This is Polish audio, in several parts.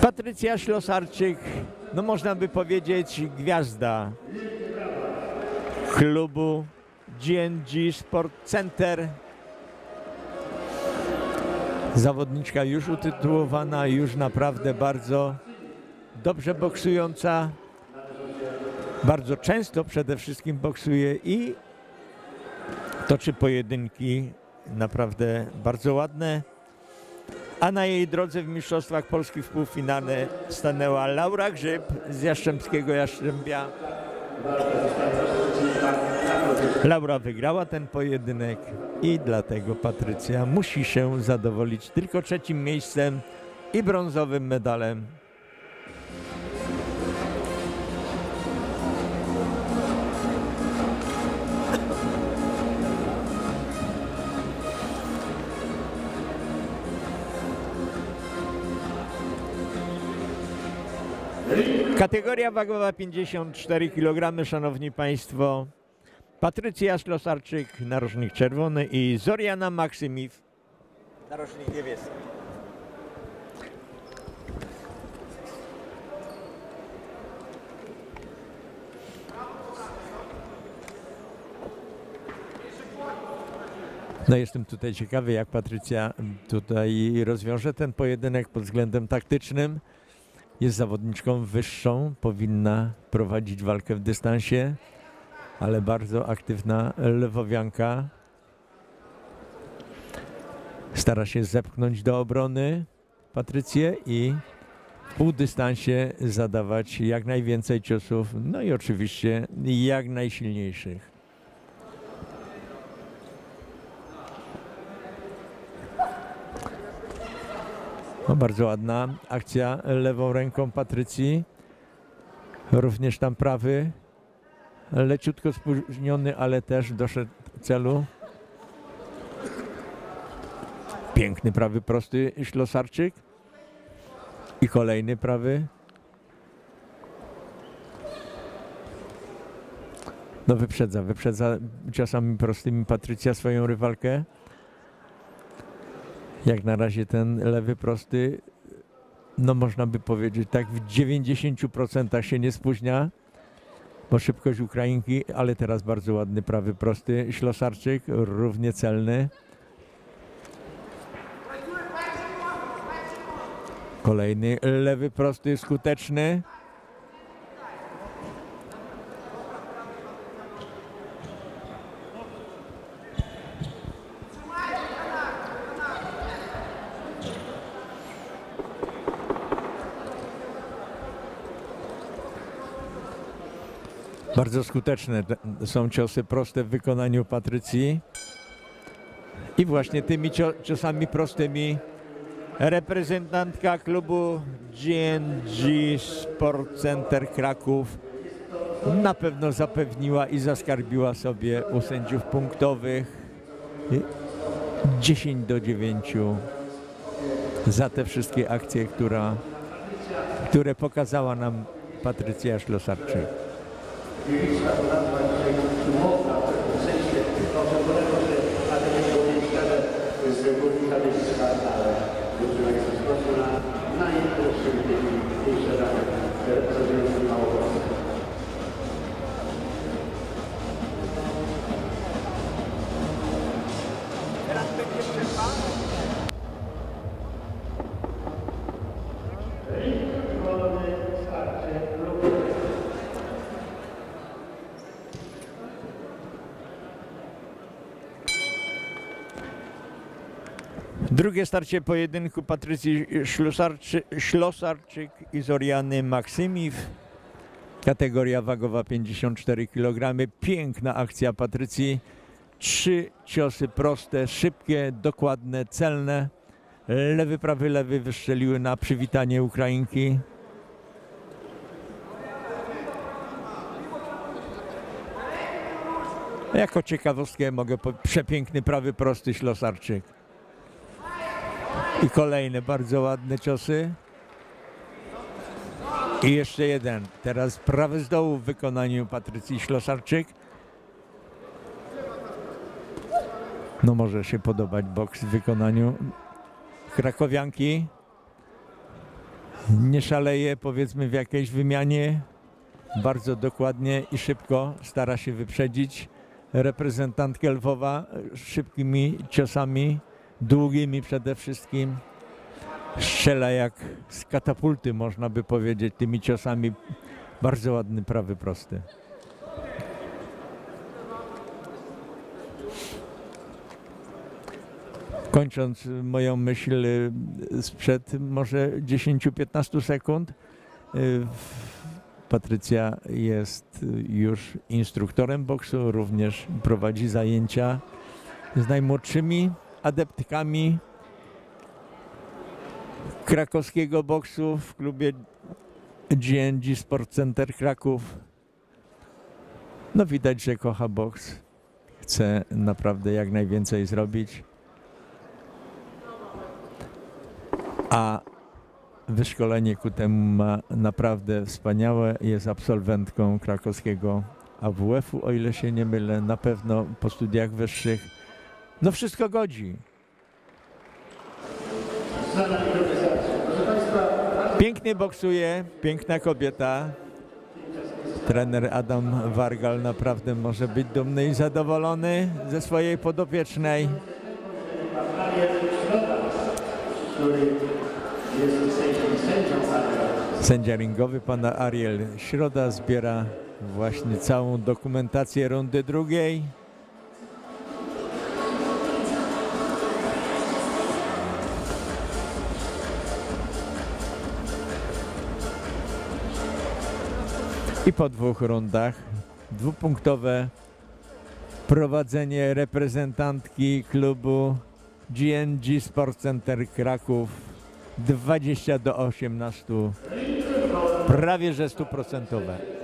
Patrycja Ślosarczyk, no można by powiedzieć gwiazda klubu GNG Sport Center. Zawodniczka już utytułowana, już naprawdę bardzo dobrze boksująca. Bardzo często przede wszystkim boksuje i toczy pojedynki naprawdę bardzo ładne. A na jej drodze w Mistrzostwach Polski w półfinale stanęła Laura Grzyb z Jastrzębskiego Jastrzębia. Laura wygrała ten pojedynek i dlatego Patrycja musi się zadowolić tylko trzecim miejscem i brązowym medalem. Kategoria wagowa 54 kg, szanowni państwo. Patrycja Ślosarczyk, narożnik czerwony i Zoriana Maksymiw, narożnik niebieski. No jestem tutaj ciekawy, jak Patrycja tutaj rozwiąże ten pojedynek pod względem taktycznym. Jest zawodniczką wyższą, powinna prowadzić walkę w dystansie, ale bardzo aktywna lewowianka. Stara się zepchnąć do obrony Patrycję i w półdystansie zadawać jak najwięcej ciosów, no i oczywiście jak najsilniejszych. No, bardzo ładna akcja lewą ręką Patrycji. Również tam prawy. Leciutko spóźniony, ale też doszedł celu. Piękny prawy prosty Ślosarczyk. I kolejny prawy. No wyprzedza, wyprzedza ciosami prostymi Patrycja swoją rywalkę. Jak na razie ten lewy prosty, no można by powiedzieć, tak w 90% się nie spóźnia, bo szybkość Ukrainki, ale teraz bardzo ładny prawy prosty Ślosarczyk, równie celny. Kolejny lewy prosty skuteczny. Bardzo skuteczne są ciosy proste w wykonaniu Patrycji. I właśnie tymi ciosami prostymi reprezentantka klubu GNG Sport Center Kraków na pewno zapewniła i zaskarbiła sobie u sędziów punktowych 10 do 9 za te wszystkie akcje, która, które pokazała nam Patrycja Szlosarczyk. Gliwicka to nazwa dzisiaj umowna w pewnym sensie, dlatego, że Akademia to jest górnicza Gliwicka, ale drużyna jest na najlepszym tej, tej szerzach reprezentującym Małopolskę. Drugie starcie pojedynku Patrycji Ślosarczyk i Zoriany Maksymiw. Kategoria wagowa 54 kg. Piękna akcja Patrycji. Trzy ciosy proste, szybkie, dokładne, celne. Lewy, prawy, lewy wystrzeliły na przywitanie Ukrainki. Jako ciekawostkę mogę przepiękny prawy prosty Ślosarczyk. I kolejne bardzo ładne ciosy. I jeszcze jeden. Teraz prawy z dołu w wykonaniu Patrycji Ślosarczyk. No może się podobać boks w wykonaniu krakowianki. nie szaleje powiedzmy w jakiejś wymianie, bardzo dokładnie i szybko stara się wyprzedzić reprezentantkę Lwowa szybkimi ciosami, długimi przede wszystkim. Strzela jak z katapulty, można by powiedzieć, tymi ciosami. Bardzo ładny prawy prosty. Kończąc moją myśl y, sprzed może 10-15 sekund, y, Patrycja jest już instruktorem boksu, również prowadzi zajęcia z najmłodszymi adeptkami krakowskiego boksu w klubie GNG Sport Center Kraków. No widać, że kocha boks. Chce naprawdę jak najwięcej zrobić. A wyszkolenie ku temu ma naprawdę wspaniałe. Jest absolwentką krakowskiego AWF-u, o ile się nie mylę, na pewno po studiach wyższych. No wszystko godzi. Pięknie boksuje, piękna kobieta. Trener Adam Wargal naprawdę może być dumny i zadowolony ze swojej podopiecznej. Sędzia ringowy pana Ariel Środa zbiera właśnie całą dokumentację rundy drugiej. I po dwóch rundach dwupunktowe prowadzenie reprezentantki klubu GNG Sport Center Kraków 20 do 18 prawie że stuprocentowe.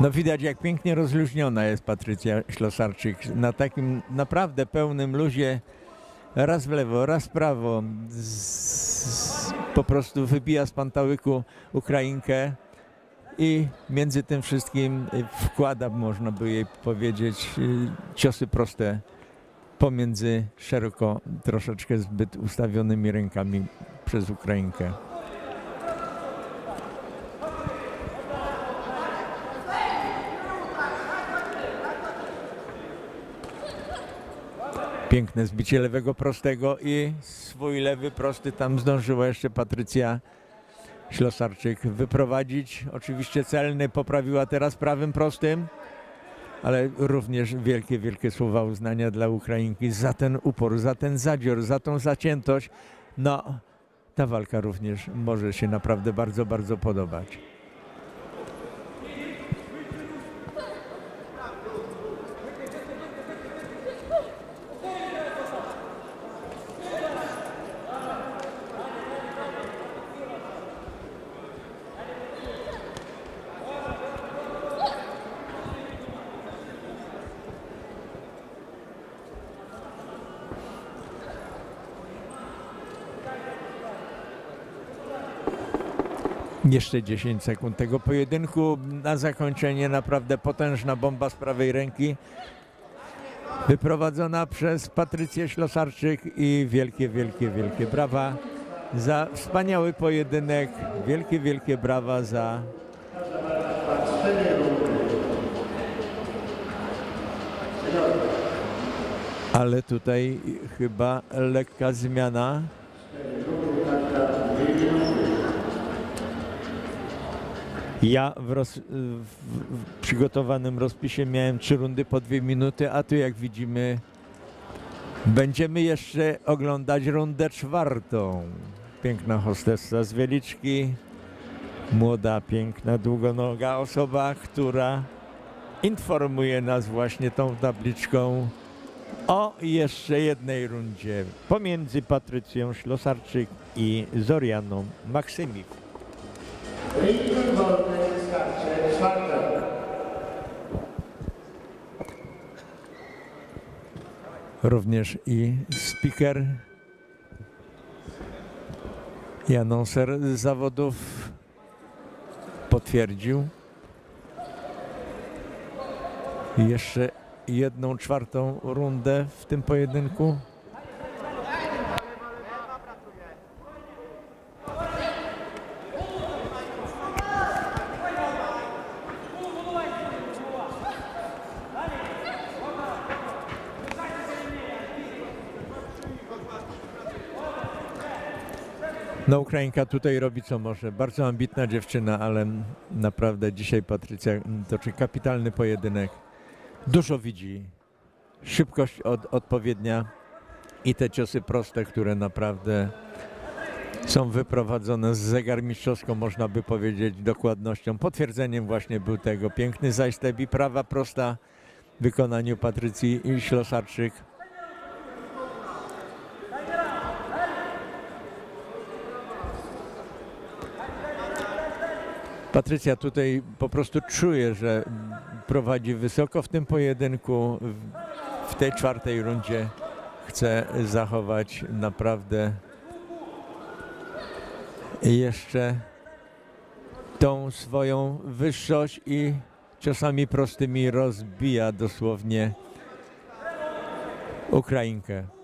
No widać jak pięknie rozluźniona jest Patrycja Ślosarczyk. Na takim naprawdę pełnym luzie raz w lewo, raz w prawo. Z, po prostu wybija z pantałyku Ukrainkę i między tym wszystkim wkłada, można by jej powiedzieć, ciosy proste pomiędzy szeroko troszeczkę zbyt ustawionymi rękami przez Ukrainkę. Piękne zbicie lewego prostego i swój lewy prosty tam zdążyła jeszcze Patrycja Ślosarczyk wyprowadzić. Oczywiście celny poprawiła teraz prawym prostym, ale również wielkie, wielkie słowa uznania dla Ukrainki za ten upór, za ten zadzior, za tą zaciętość. No, ta walka również może się naprawdę bardzo, bardzo podobać. Jeszcze 10 sekund tego pojedynku. Na zakończenie naprawdę potężna bomba z prawej ręki. Wyprowadzona przez Patrycję Ślosarczyk i wielkie, wielkie, wielkie brawa za wspaniały pojedynek. Wielkie, wielkie brawa za ale tutaj chyba lekka zmiana. Ja w, roz, w, w, przygotowanym rozpisie miałem trzy rundy po dwie minuty, a tu jak widzimy będziemy jeszcze oglądać rundę czwartą. Piękna hostessa z Wieliczki, młoda, piękna, długonoga osoba, która informuje nas właśnie tą tabliczką o jeszcze jednej rundzie pomiędzy Patrycją Ślosarczyk i Zorianą Maksymik. Również i speaker i anonser zawodów potwierdził. Jeszcze jedną czwartą rundę w tym pojedynku. No Ukrainka tutaj robi co może. Bardzo ambitna dziewczyna, ale naprawdę dzisiaj Patrycja toczy kapitalny pojedynek. Dużo widzi. Szybkość od, odpowiednia i te ciosy proste, które naprawdę są wyprowadzone z zegarmistrzowską, można by powiedzieć, dokładnością. Potwierdzeniem właśnie był tego piękny zajstep i prawa prosta w wykonaniu Patrycji Ślosarczyk. Patrycja tutaj po prostu czuje, że prowadzi wysoko w tym pojedynku. W tej czwartej rundzie chce zachować naprawdę jeszcze tą swoją wyższość i ciosami prostymi rozbija dosłownie Ukrainkę.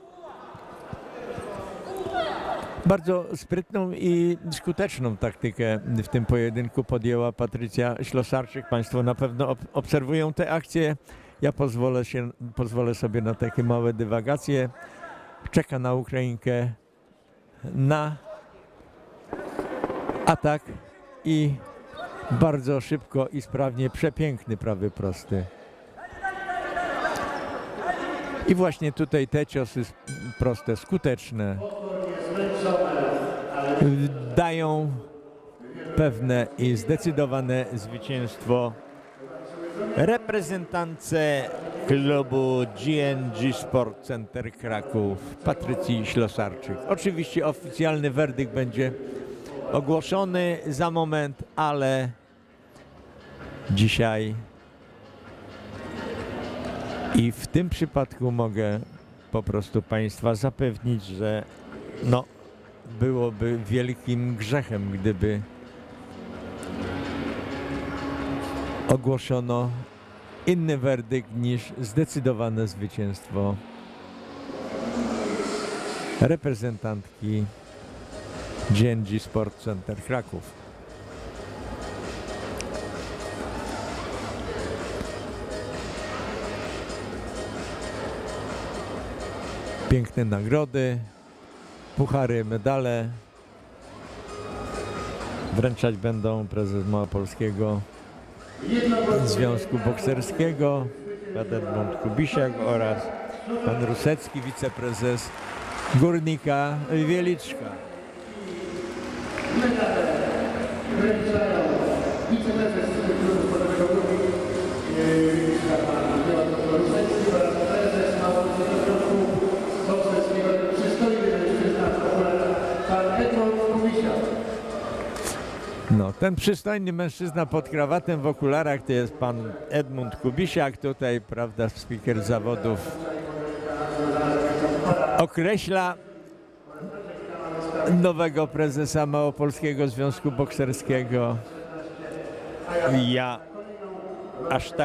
Bardzo sprytną i skuteczną taktykę w tym pojedynku podjęła Patrycja Ślosarczyk. Państwo na pewno ob obserwują te akcje. Ja pozwolę, się, pozwolę sobie na takie małe dywagacje. Czeka na Ukrainkę na atak i bardzo szybko i sprawnie przepiękny prawy prosty. I właśnie tutaj te ciosy proste, skuteczne dają pewne i zdecydowane zwycięstwo reprezentance klubu GNG Sport Center Kraków Patrycji Ślosarczyk. Oczywiście oficjalny werdykt będzie ogłoszony za moment, ale dzisiaj i w tym przypadku mogę po prostu Państwa zapewnić, że no, byłoby wielkim grzechem, gdyby ogłoszono inny werdykt niż zdecydowane zwycięstwo reprezentantki GNG Sport Center Kraków. Piękne nagrody, puchary, medale. Wręczać będą prezes Małopolskiego Związku Bokserskiego, pan Edmund Kubisiak oraz pan Rusecki, wiceprezes Górnika Wieliczka. Ten przystojny mężczyzna pod krawatem w okularach to jest pan Edmund Kubisiak. Tutaj, prawda, speaker zawodów określa nowego prezesa Małopolskiego Związku Bokserskiego. Ja aż tak